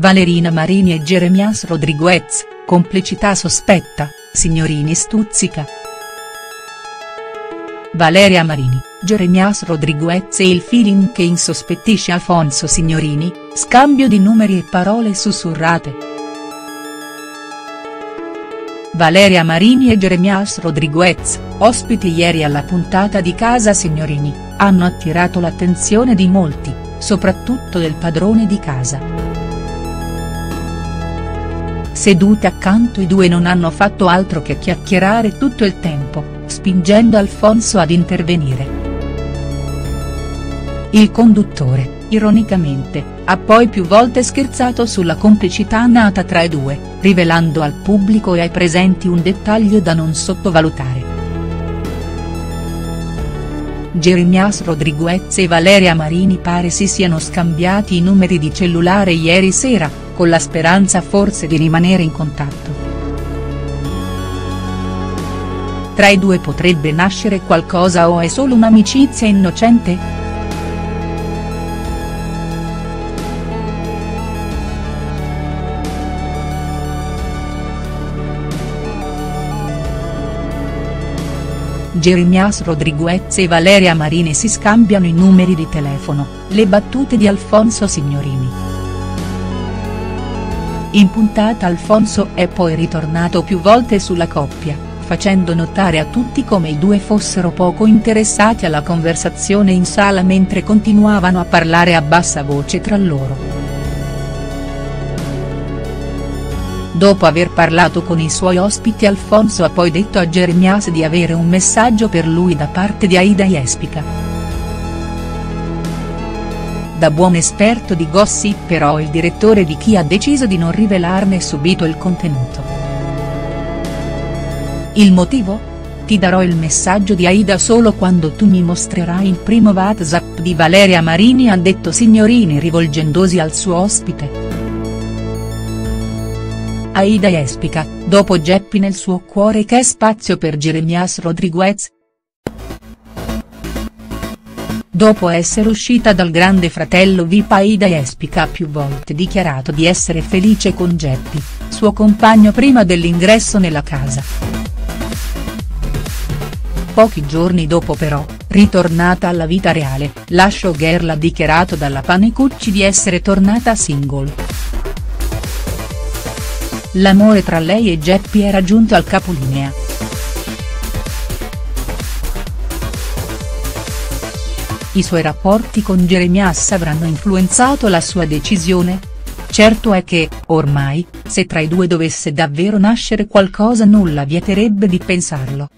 Valerina Marini e Jeremias Rodriguez, complicità sospetta, Signorini stuzzica. Valeria Marini, Jeremias Rodriguez e il feeling che insospettisce Alfonso Signorini, scambio di numeri e parole sussurrate. Valeria Marini e Jeremias Rodriguez, ospiti ieri alla puntata di Casa Signorini, hanno attirato l'attenzione di molti, soprattutto del padrone di casa. Sedute accanto i due non hanno fatto altro che chiacchierare tutto il tempo, spingendo Alfonso ad intervenire. Il conduttore, ironicamente, ha poi più volte scherzato sulla complicità nata tra i due, rivelando al pubblico e ai presenti un dettaglio da non sottovalutare. Jeremias Rodriguez e Valeria Marini pare si siano scambiati i numeri di cellulare ieri sera, con la speranza forse di rimanere in contatto. Tra i due potrebbe nascere qualcosa o è solo un'amicizia innocente?. Jeremias Rodriguez e Valeria Marini si scambiano i numeri di telefono, le battute di Alfonso Signorini. In puntata Alfonso è poi ritornato più volte sulla coppia, facendo notare a tutti come i due fossero poco interessati alla conversazione in sala mentre continuavano a parlare a bassa voce tra loro. Dopo aver parlato con i suoi ospiti Alfonso ha poi detto a Jeremias di avere un messaggio per lui da parte di Aida Jespica. Da buon esperto di gossip però il direttore di Chi ha deciso di non rivelarne subito il contenuto. Il motivo? Ti darò il messaggio di Aida solo quando tu mi mostrerai il primo WhatsApp di Valeria Marini ha detto Signorini rivolgendosi al suo ospite. Aida Jespica, dopo Geppi nel suo cuore che spazio per Jeremias Rodriguez?. Dopo essere uscita dal grande fratello VIP Aida Jespica ha più volte dichiarato di essere felice con Geppi, suo compagno prima dell'ingresso nella casa. Pochi giorni dopo però, ritornata alla vita reale, la showgirl ha dichiarato dalla Panicucci di essere tornata single. L'amore tra lei e Geppi era giunto al capolinea. I suoi rapporti con Jeremias avranno influenzato la sua decisione? Certo è che, ormai, se tra i due dovesse davvero nascere qualcosa nulla vieterebbe di pensarlo.